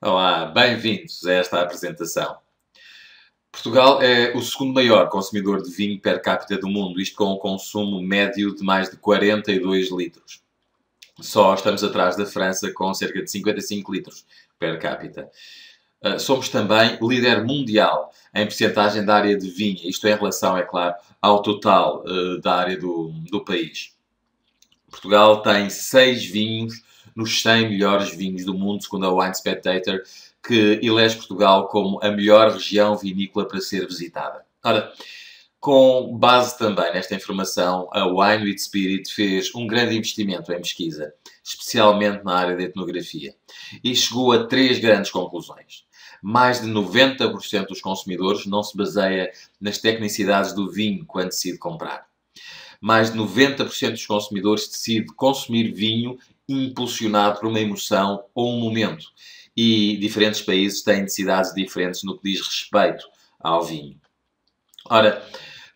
Olá, bem-vindos a esta apresentação. Portugal é o segundo maior consumidor de vinho per capita do mundo, isto com um consumo médio de mais de 42 litros. Só estamos atrás da França com cerca de 55 litros per capita. Ah, somos também líder mundial em percentagem da área de vinho, isto em relação, é claro, ao total uh, da área do, do país. Portugal tem seis vinhos nos 100 melhores vinhos do mundo, segundo a Wine Spectator, que elege Portugal como a melhor região vinícola para ser visitada. Ora, com base também nesta informação, a Wine with Spirit fez um grande investimento em pesquisa, especialmente na área da etnografia, e chegou a três grandes conclusões. Mais de 90% dos consumidores não se baseia nas tecnicidades do vinho quando decide comprar. Mais de 90% dos consumidores decide consumir vinho impulsionado por uma emoção ou um momento. E diferentes países têm necessidades diferentes no que diz respeito ao vinho. Ora,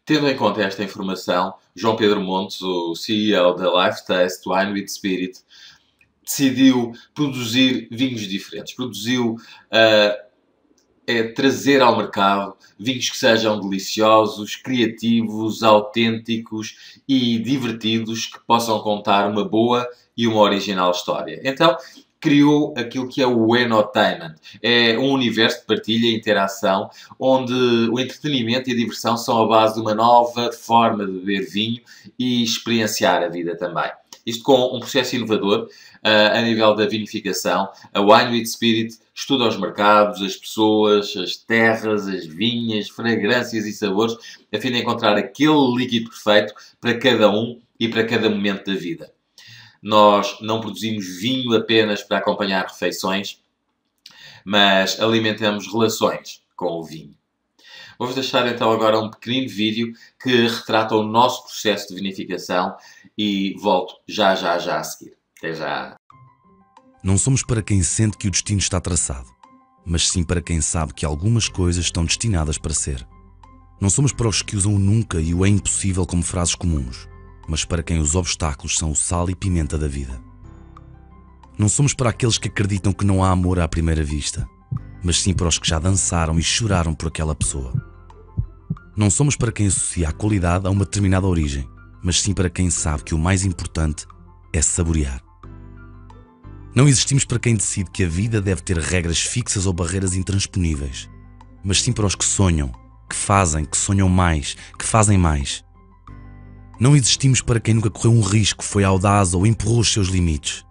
tendo em conta esta informação, João Pedro Montes, o CEO da Life Taste Wine with Spirit, decidiu produzir vinhos diferentes. Produziu uh, é trazer ao mercado vinhos que sejam deliciosos, criativos, autênticos e divertidos, que possam contar uma boa e uma original história. Então, criou aquilo que é o Enotainment. É um universo de partilha e interação, onde o entretenimento e a diversão são a base de uma nova forma de beber vinho e experienciar a vida também. Isto com um processo inovador a nível da vinificação. A Wine with Spirit estuda os mercados, as pessoas, as terras, as vinhas, fragrâncias e sabores, a fim de encontrar aquele líquido perfeito para cada um e para cada momento da vida. Nós não produzimos vinho apenas para acompanhar refeições, mas alimentamos relações com o vinho. Vou-vos deixar então agora um pequenino vídeo que retrata o nosso processo de vinificação e volto já, já, já a seguir. Até já! Não somos para quem sente que o destino está traçado, mas sim para quem sabe que algumas coisas estão destinadas para ser. Não somos para os que usam o nunca e o é impossível como frases comuns, mas para quem os obstáculos são o sal e pimenta da vida. Não somos para aqueles que acreditam que não há amor à primeira vista, mas sim para os que já dançaram e choraram por aquela pessoa. Não somos para quem associa a qualidade a uma determinada origem, mas sim para quem sabe que o mais importante é saborear. Não existimos para quem decide que a vida deve ter regras fixas ou barreiras intransponíveis, mas sim para os que sonham, que fazem, que sonham mais, que fazem mais. Não existimos para quem nunca correu um risco, foi audaz ou empurrou os seus limites,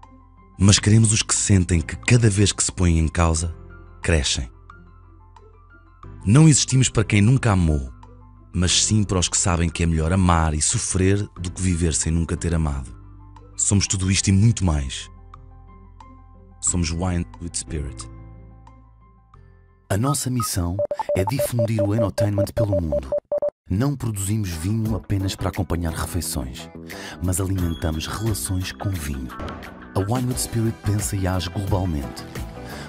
mas queremos os que sentem que cada vez que se põem em causa, crescem. Não existimos para quem nunca amou, mas sim para os que sabem que é melhor amar e sofrer do que viver sem nunca ter amado. Somos tudo isto e muito mais. Somos Wine with Spirit. A nossa missão é difundir o entertainment pelo mundo. Não produzimos vinho apenas para acompanhar refeições, mas alimentamos relações com vinho. A Wine with Spirit pensa e age globalmente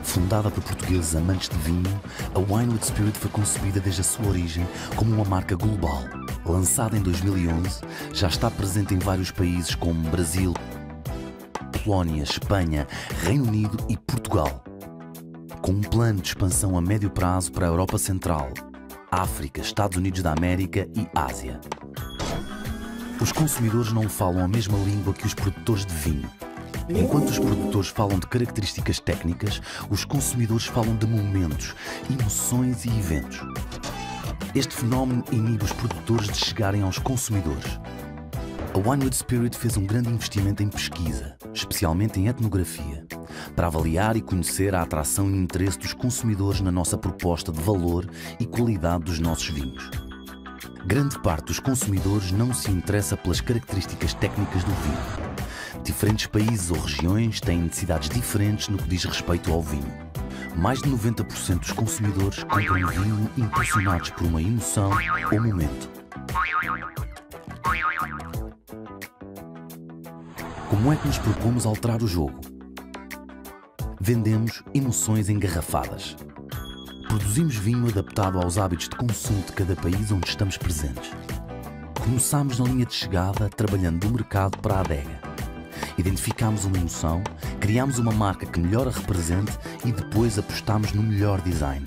Fundada por portugueses amantes de vinho, a Wine with Spirit foi concebida desde a sua origem como uma marca global. Lançada em 2011, já está presente em vários países como Brasil, Polónia, Espanha, Reino Unido e Portugal. Com um plano de expansão a médio prazo para a Europa Central, África, Estados Unidos da América e Ásia. Os consumidores não falam a mesma língua que os produtores de vinho Enquanto os produtores falam de características técnicas, os consumidores falam de momentos, emoções e eventos. Este fenómeno inibe os produtores de chegarem aos consumidores. A Winewood Spirit fez um grande investimento em pesquisa, especialmente em etnografia, para avaliar e conhecer a atração e interesse dos consumidores na nossa proposta de valor e qualidade dos nossos vinhos. Grande parte dos consumidores não se interessa pelas características técnicas do vinho Diferentes países ou regiões têm necessidades diferentes no que diz respeito ao vinho. Mais de 90% dos consumidores compram vinho impulsionados por uma emoção ou momento. Como é que nos propomos alterar o jogo? Vendemos emoções engarrafadas. Produzimos vinho adaptado aos hábitos de consumo de cada país onde estamos presentes. Começamos na linha de chegada trabalhando do mercado para a adega Identificámos uma emoção, criámos uma marca que melhor a represente e depois apostámos no melhor design.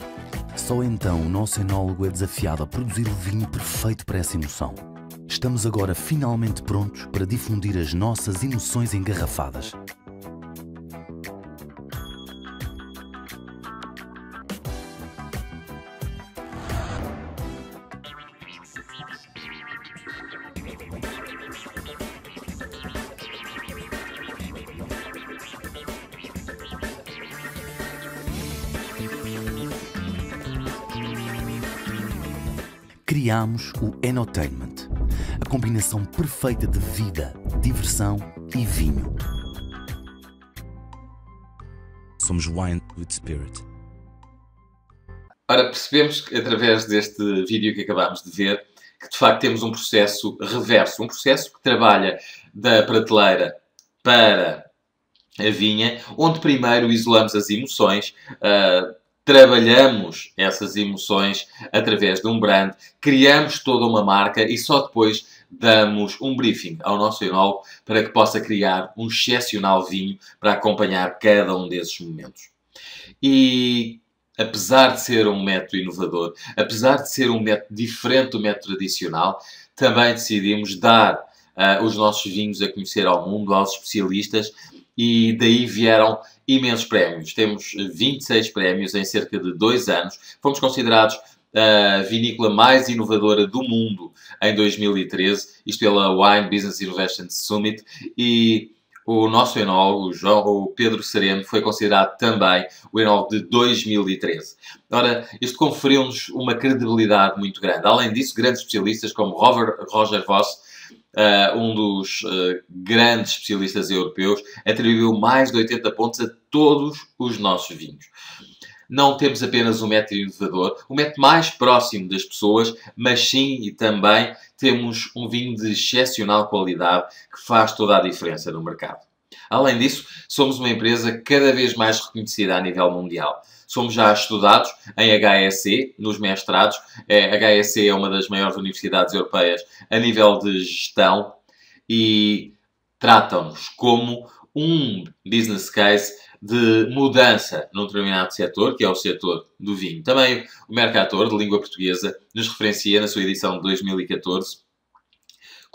Só então o nosso enólogo é desafiado a produzir o vinho perfeito para essa emoção. Estamos agora finalmente prontos para difundir as nossas emoções engarrafadas. criamos o Enotainment, combinação perfeita de vida, diversão e vinho. Somos Wine with Spirit. Ora, percebemos que através deste vídeo que acabámos de ver que de facto temos um processo reverso, um processo que trabalha da prateleira para a vinha, onde primeiro isolamos as emoções, uh, trabalhamos essas emoções através de um brand, criamos toda uma marca e só depois damos um briefing ao nosso enólogo para que possa criar um excepcional vinho para acompanhar cada um desses momentos. E apesar de ser um método inovador, apesar de ser um método diferente do método tradicional, também decidimos dar uh, os nossos vinhos a conhecer ao mundo, aos especialistas, e daí vieram imensos prémios. Temos 26 prémios em cerca de dois anos. Fomos considerados a vinícola mais inovadora do mundo em 2013, isto pela Wine Business Innovation Summit, e o nosso enólogo, João, o Pedro Sereno, foi considerado também o enólogo de 2013. Ora, isto conferiu-nos uma credibilidade muito grande. Além disso, grandes especialistas como Roger Voss uh, um dos uh, grandes especialistas europeus, atribuiu mais de 80 pontos a todos os nossos vinhos. Não temos apenas um método inovador, o um método mais próximo das pessoas, mas sim e também temos um vinho de excepcional qualidade que faz toda a diferença no mercado. Além disso, somos uma empresa cada vez mais reconhecida a nível mundial. Somos já estudados em HSE, nos mestrados. É, HSE é uma das maiores universidades europeias a nível de gestão e tratam-nos como um business case de mudança num determinado setor, que é o setor do vinho. Também o Mercator, de língua portuguesa, nos referencia na sua edição de 2014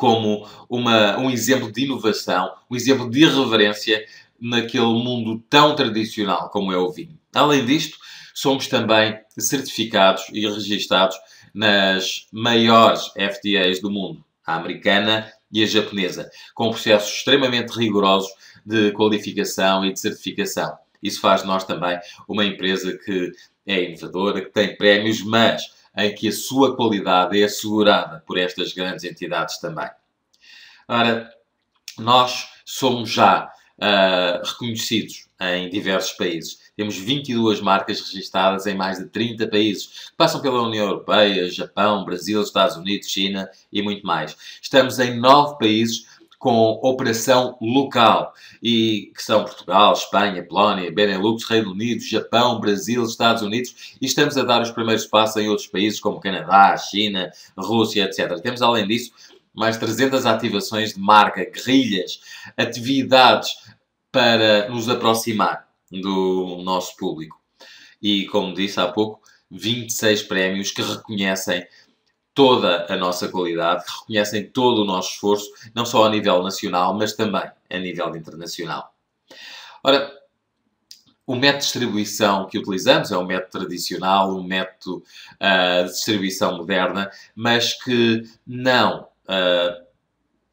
como uma, um exemplo de inovação, um exemplo de irreverência naquele mundo tão tradicional como é o vinho. Além disto, somos também certificados e registados nas maiores FDAs do mundo, a americana e a japonesa, com processos extremamente rigorosos de qualificação e de certificação. Isso faz de nós também uma empresa que é inovadora, que tem prémios, mas em que a sua qualidade é assegurada por estas grandes entidades também. Ora, nós somos já uh, reconhecidos em diversos países. Temos 22 marcas registradas em mais de 30 países, que passam pela União Europeia, Japão, Brasil, Estados Unidos, China e muito mais. Estamos em 9 países com operação local, e que são Portugal, Espanha, Polónia, Benelux, Reino Unido, Japão, Brasil, Estados Unidos, e estamos a dar os primeiros passos em outros países como Canadá, China, Rússia, etc. Temos, além disso, mais 300 ativações de marca, guerrilhas, atividades para nos aproximar do nosso público. E, como disse há pouco, 26 prémios que reconhecem toda a nossa qualidade, que reconhecem todo o nosso esforço, não só a nível nacional, mas também a nível internacional. Ora, o método de distribuição que utilizamos é um método tradicional, um método uh, de distribuição moderna, mas que não uh,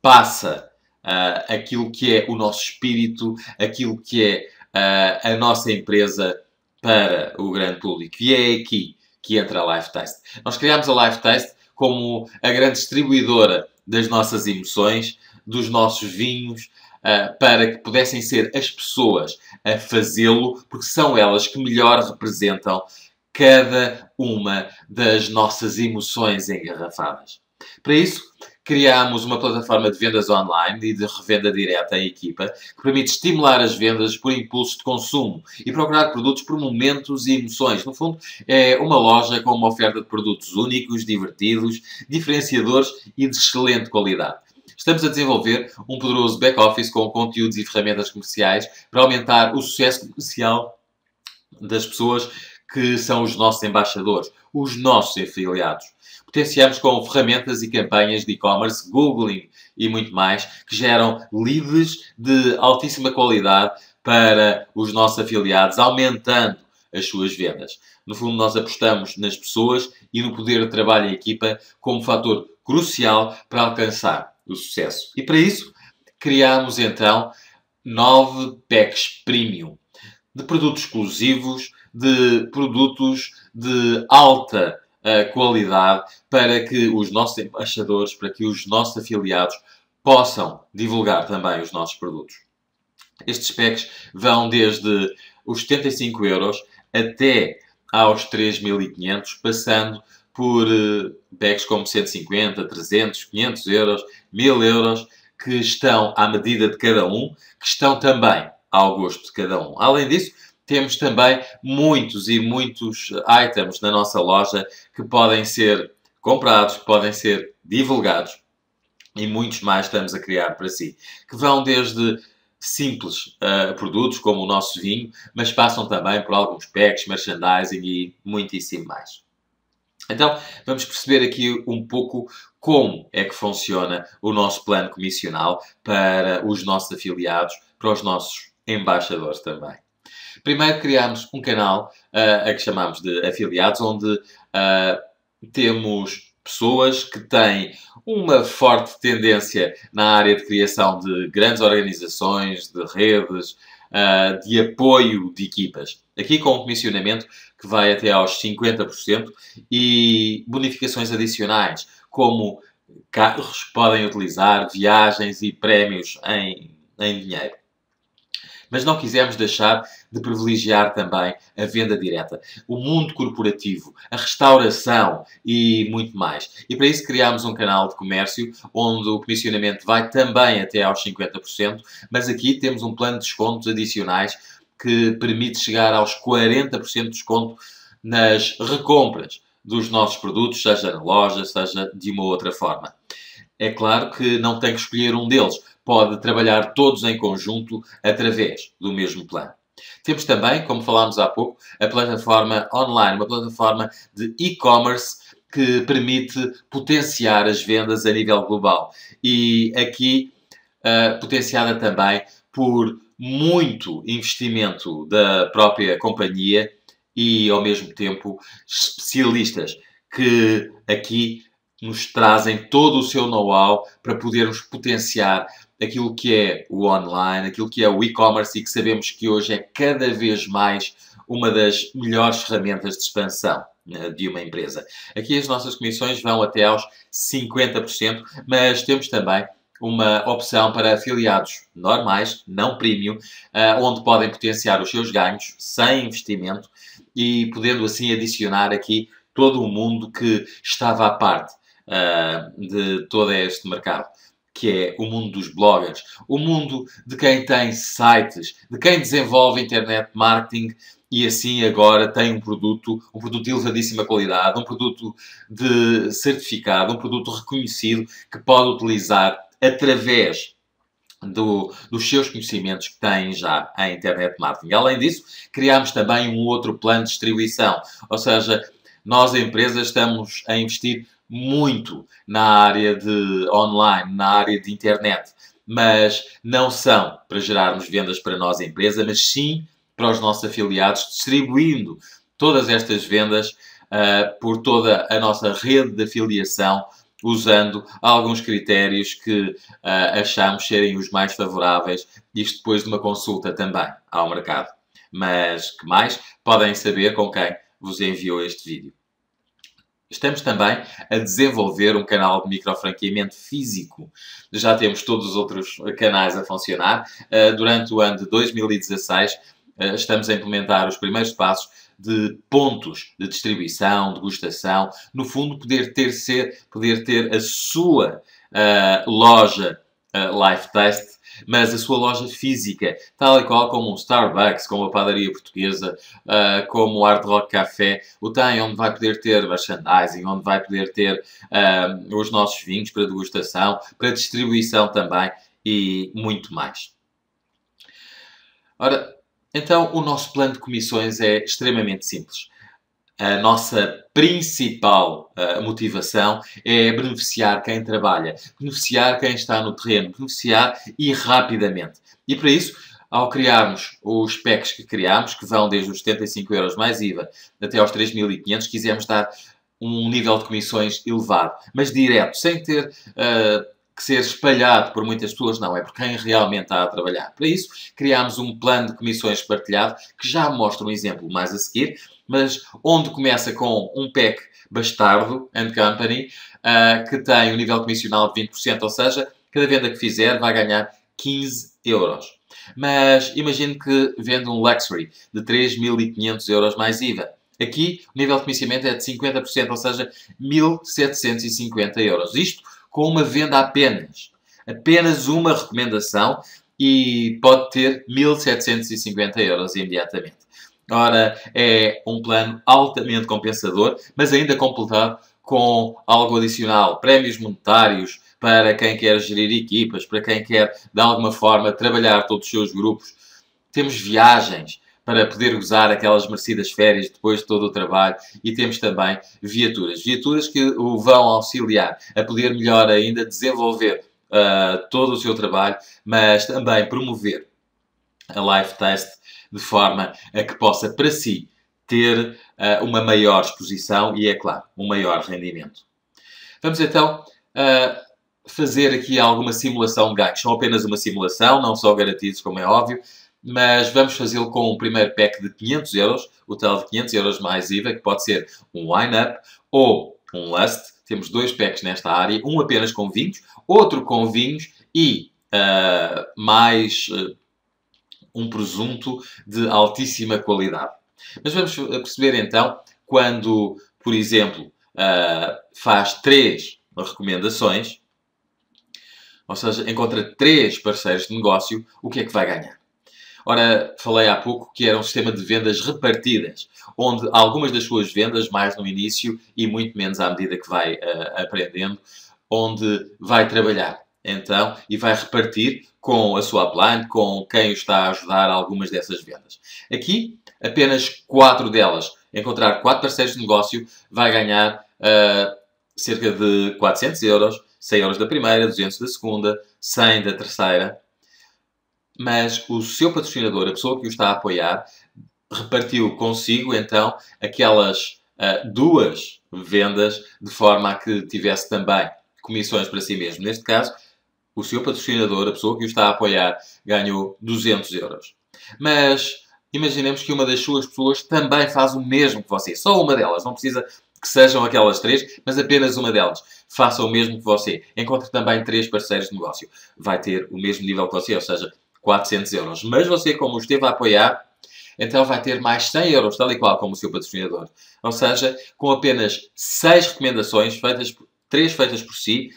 passa uh, aquilo que é o nosso espírito, aquilo que é a nossa empresa para o grande público. E é aqui que entra a Life Taste. Nós criámos a Life Taste como a grande distribuidora das nossas emoções, dos nossos vinhos, uh, para que pudessem ser as pessoas a fazê-lo, porque são elas que melhor representam cada uma das nossas emoções engarrafadas. Para isso, criámos uma plataforma de vendas online e de revenda direta à equipa que permite estimular as vendas por impulso de consumo e procurar produtos por momentos e emoções. No fundo, é uma loja com uma oferta de produtos únicos, divertidos, diferenciadores e de excelente qualidade. Estamos a desenvolver um poderoso back-office com conteúdos e ferramentas comerciais para aumentar o sucesso comercial das pessoas que são os nossos embaixadores, os nossos afiliados. Potenciamos com ferramentas e campanhas de e-commerce, Googling e muito mais, que geram leads de altíssima qualidade para os nossos afiliados, aumentando as suas vendas. No fundo, nós apostamos nas pessoas e no poder de trabalho em equipa como fator crucial para alcançar o sucesso. E para isso, criamos então nove packs premium de produtos exclusivos, de produtos de alta uh, qualidade para que os nossos embaixadores, para que os nossos afiliados possam divulgar também os nossos produtos. Estes packs vão desde os 75 euros até aos 3.500, passando por uh, packs como 150, 300, 500 euros, 1.000 euros, que estão à medida de cada um, que estão também ao gosto de cada um. Além disso, temos também muitos e muitos items na nossa loja que podem ser comprados, podem ser divulgados e muitos mais estamos a criar para si, que vão desde simples uh, produtos como o nosso vinho, mas passam também por alguns packs, merchandising e muitíssimo mais. Então, vamos perceber aqui um pouco como é que funciona o nosso plano comissional para os nossos afiliados, para os nossos embaixadores também. Primeiro criámos um canal uh, a que chamamos de afiliados, onde uh, temos pessoas que têm uma forte tendência na área de criação de grandes organizações, de redes, uh, de apoio de equipas. Aqui com um comissionamento que vai até aos 50% e bonificações adicionais, como carros podem utilizar, viagens e prémios em, em dinheiro mas não quisemos deixar de privilegiar também a venda direta, o mundo corporativo, a restauração e muito mais. E para isso criámos um canal de comércio onde o comissionamento vai também até aos 50%, mas aqui temos um plano de descontos adicionais que permite chegar aos 40% de desconto nas recompras dos nossos produtos, seja na loja, seja de uma outra forma. É claro que não tem que escolher um deles, pode trabalhar todos em conjunto através do mesmo plano. Temos também, como falámos há pouco, a plataforma online, uma plataforma de e-commerce que permite potenciar as vendas a nível global. E aqui uh, potenciada também por muito investimento da própria companhia e, ao mesmo tempo, especialistas que aqui nos trazem todo o seu know-how para podermos potenciar aquilo que é o online, aquilo que é o e-commerce e que sabemos que hoje é cada vez mais uma das melhores ferramentas de expansão né, de uma empresa. Aqui as nossas comissões vão até aos 50%, mas temos também uma opção para afiliados normais, não premium, eh, onde podem potenciar os seus ganhos sem investimento e podendo assim adicionar aqui todo o mundo que estava à parte eh, de todo este mercado que é o mundo dos bloggers, o mundo de quem tem sites, de quem desenvolve internet marketing e assim agora tem um produto, um produto de elevadíssima qualidade, um produto de certificado, um produto reconhecido que pode utilizar através do, dos seus conhecimentos que têm já em internet marketing. Além disso, criamos também um outro plano de distribuição, ou seja, nós, empresas, estamos a investir muito na área de online, na área de internet, mas não são para gerarmos vendas para nós, empresa, mas sim para os nossos afiliados, distribuindo todas estas vendas uh, por toda a nossa rede de afiliação, usando alguns critérios que uh, achamos serem os mais favoráveis, isto depois de uma consulta também ao mercado. Mas que mais podem saber com quem vos enviou este vídeo. Estamos também a desenvolver um canal de microfranqueamento físico. Já temos todos os outros canais a funcionar. Uh, durante o ano de 2016, uh, eh, estamos a implementar os primeiros passos de pontos de distribuição, degustação. No fundo, poder ter, ser, poder ter a sua uh, loja Live Test mas a sua loja física, tal e qual como um Starbucks, como a padaria portuguesa, uh, como o Hard Rock Café, o tem onde vai poder ter merchandising, onde vai poder ter uh, os nossos vinhos para degustação, para distribuição também e muito mais. Ora, então o nosso plano de comissões é extremamente simples a nossa principal uh, motivação é beneficiar quem trabalha, beneficiar quem está no terreno, beneficiar e rapidamente. E para isso, ao criarmos os PECs que criámos, que vão desde os 75 euros mais IVA até aos 3.500, quisemos dar um nível de comissões elevado, mas direto, sem ter uh, que ser espalhado por muitas pessoas, não, é por quem realmente está a trabalhar. Para isso, criámos um plano de comissões partilhado, que já mostra um exemplo mais a seguir, mas onde começa com um PEC bastardo and company, uh, que tem um nível comissional de 20%, ou seja, cada venda que fizer vai ganhar 15 euros. Mas imagine que vende um luxury de 3.500 euros mais IVA. Aqui o nível de comissionamento é de 50%, ou seja, 1.750 euros. Isto com uma venda apenas. Apenas uma recomendação e pode ter 1.750 euros imediatamente. Ora, é um plano altamente compensador, mas ainda completado com algo adicional, prémios monetários para quem quer gerir equipas, para quem quer de alguma forma trabalhar todos os seus grupos. Temos viagens para poder usar aquelas merecidas férias depois de todo o trabalho e temos também viaturas. Viaturas que o vão auxiliar a poder melhor ainda desenvolver uh, todo o seu trabalho, mas também promover a Life Test de forma a que possa, para si, ter uh, uma maior exposição e, é claro, um maior rendimento. Vamos então uh, fazer aqui alguma simulação de ganhos. São apenas uma simulação, não são garantidos, como é óbvio, mas vamos fazê-lo com um primeiro pack de 500 euros, o tal de 500 euros mais IVA, que pode ser um line-up ou um lust. Temos dois packs nesta área, um apenas com vinhos, outro com vinhos e uh, mais um presunto de altíssima qualidade. Mas vamos perceber então quando, por exemplo, uh, faz três recomendações, ou seja, encontra três parceiros de negócio, o que é que vai ganhar? Ora, falei há pouco que era um sistema de vendas repartidas, onde algumas das suas vendas, mais no início e muito menos à medida que vai uh, aprendendo, onde vai trabalhar então e vai repartir com a sua upline, com quem o está a ajudar algumas dessas vendas. Aqui, apenas quatro delas, encontrar quatro parceiros de negócio, vai ganhar uh, cerca de 400 euros, 100 euros da primeira, 200 da segunda, 100 da terceira. Mas o seu patrocinador, a pessoa que o está a apoiar, repartiu consigo então aquelas uh, duas vendas de forma a que tivesse também comissões para si mesmo. Neste caso, o seu patrocinador, a pessoa que o está a apoiar, ganhou 200 euros. Mas imaginemos que uma das suas pessoas também faz o mesmo que você. Só uma delas. Não precisa que sejam aquelas três, mas apenas uma delas. Faça o mesmo que você. Encontre também três parceiros de negócio. Vai ter o mesmo nível que você, ou seja, 400 euros. Mas você, como esteve a apoiar, então vai ter mais 100 euros, tal e qual como o seu patrocinador. Ou seja, com apenas 6 recomendações, feitas, 3 feitas por si,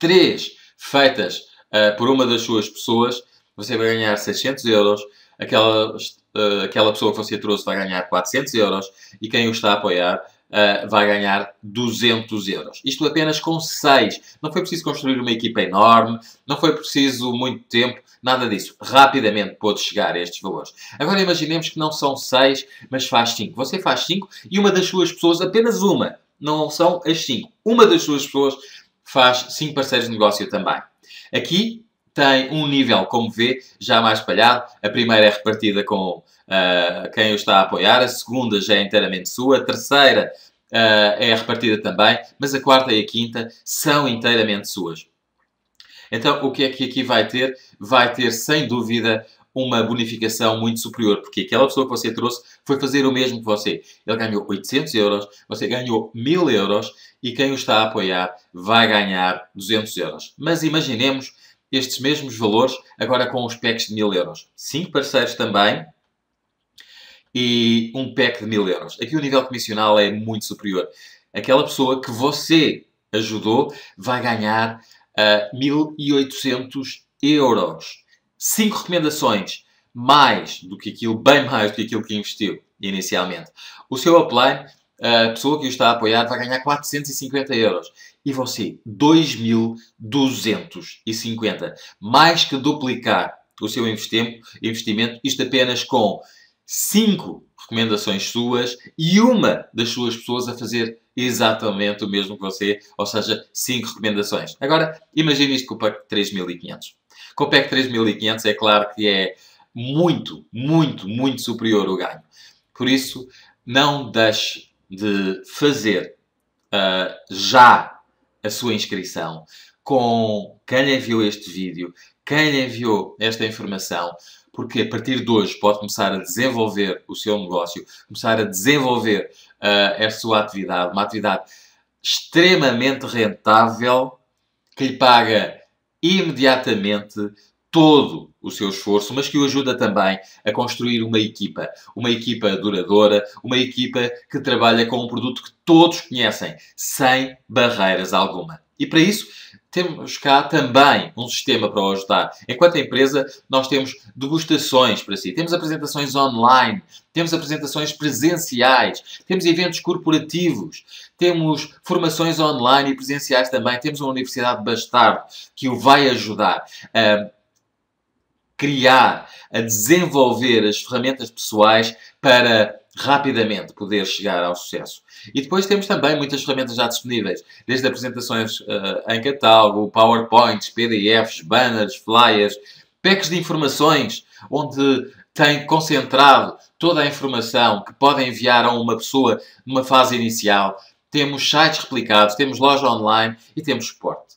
3 feitas uh, por uma das suas pessoas, você vai ganhar 600 euros, aquela, uh, aquela pessoa que você trouxe vai ganhar 400 euros e quem o está a apoiar uh, vai ganhar 200 euros. Isto apenas com 6. Não foi preciso construir uma equipa enorme, não foi preciso muito tempo, nada disso. Rapidamente pôde chegar a estes valores. Agora imaginemos que não são 6, mas faz 5. Você faz 5 e uma das suas pessoas, apenas uma, não são as 5. Uma das suas pessoas faz 5 parceiros de negócio também. Aqui tem um nível, como vê, já mais espalhado. A primeira é repartida com uh, quem o está a apoiar, a segunda já é inteiramente sua, a terceira uh, é repartida também, mas a quarta e a quinta são inteiramente suas. Então, o que é que aqui vai ter? Vai ter, sem dúvida, uma bonificação muito superior, porque aquela pessoa que você trouxe foi fazer o mesmo que você. Ele ganhou 800 euros, você ganhou 1000 euros e quem o está a apoiar vai ganhar 200 euros. Mas imaginemos estes mesmos valores agora com os packs de 1000 euros. 5 parceiros também e um pack de 1000 euros. Aqui o nível comissional é muito superior. Aquela pessoa que você ajudou vai ganhar uh, ah, 1800 euros. 5 recomendações mais do que aquilo, bem mais do que aquilo que investiu inicialmente. O seu upline, a pessoa que o está a apoiar, vai ganhar 450 euros. E você, 2.250. Mais que duplicar o seu investimento, isto apenas com 5 recomendações suas e uma das suas pessoas a fazer exatamente o mesmo que você, ou seja, 5 recomendações. Agora, imagine isto com o PAC 3500. Com o PAC 3500 é claro que é muito, muito, muito superior o ganho. Por isso, não deixe de fazer uh, já a sua inscrição com quem enviou este vídeo, quem enviou esta informação, porque a partir de hoje pode começar a desenvolver o seu negócio, começar a desenvolver uh, a sua atividade, uma atividade extremamente rentável que lhe paga imediatamente todo o seu esforço, mas que o ajuda também a construir uma equipa, uma equipa duradoura, uma equipa que trabalha com um produto que todos conhecem, sem barreiras alguma. E para isso, temos cá também um sistema para o ajudar. Enquanto empresa, nós temos degustações para si, temos apresentações online, temos apresentações presenciais, temos eventos corporativos, temos formações online e presenciais também, temos uma Universidade de Bastardo que o vai ajudar a criar, a desenvolver as ferramentas pessoais para rapidamente poder chegar ao sucesso. E depois temos também muitas ferramentas já disponíveis, desde apresentações uh, em catálogo, PowerPoints, PDFs, banners, flyers, packs de informações, onde tem concentrado toda a informação que podem enviar a uma pessoa numa fase inicial. Temos sites replicados, temos loja online e temos suporte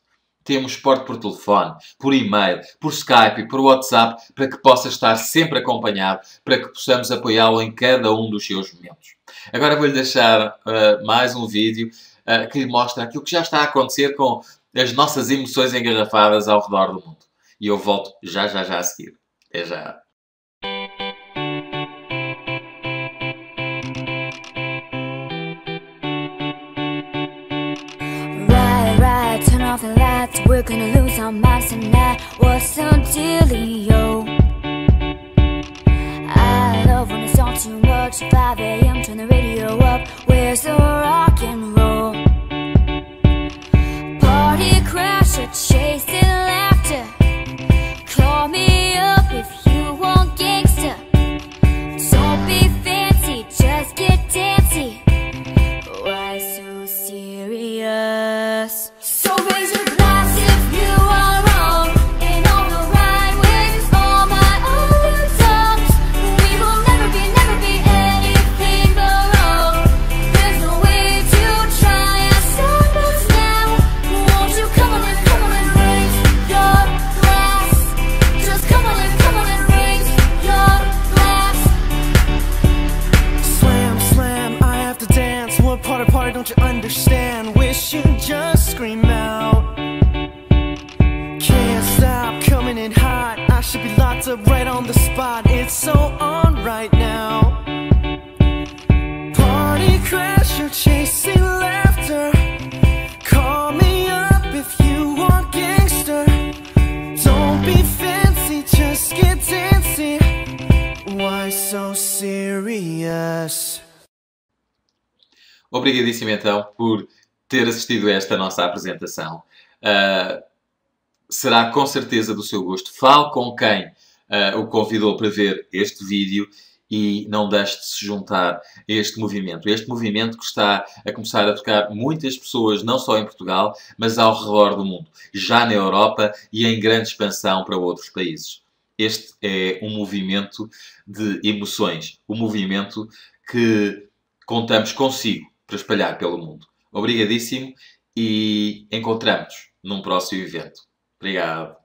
temos suporte por telefone, por e-mail, por Skype, por WhatsApp, para que possa estar sempre acompanhado, para que possamos apoiá-lo em cada um dos seus momentos. Agora vou-lhe deixar uh, mais um vídeo uh, que lhe mostra aquilo que já está a acontecer com as nossas emoções engarrafadas ao redor do mundo. E eu volto já, já, já a seguir. Até já. We're gonna lose our minds tonight What's so dealio? I love when it's all too much 5 a.m. turn the radio up Where's the rock and roll? Obrigadíssimo então por ter assistido a esta nossa apresentação. Uh, será com certeza do seu gosto. Fale com quem uh, o convidou para ver este vídeo e não deixe de se juntar a este movimento. Este movimento que está a começar a tocar muitas pessoas, não só em Portugal, mas ao redor do mundo, já na Europa e em grande expansão para outros países. Este é um movimento de emoções, um movimento que contamos consigo para espalhar pelo mundo. Obrigadíssimo e encontramos num próximo evento. Obrigado.